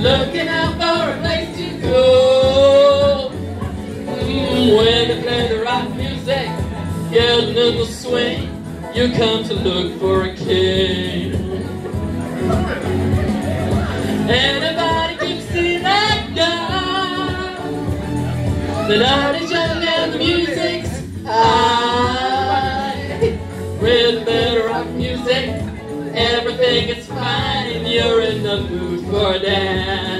looking out for a place to go. Mm, when they play the rock music, your the swing, you come to look for a king. Anybody can see that guy. The night is young and the music's high. Red, better rock music. And Think it's fine if you're in the mood for dance.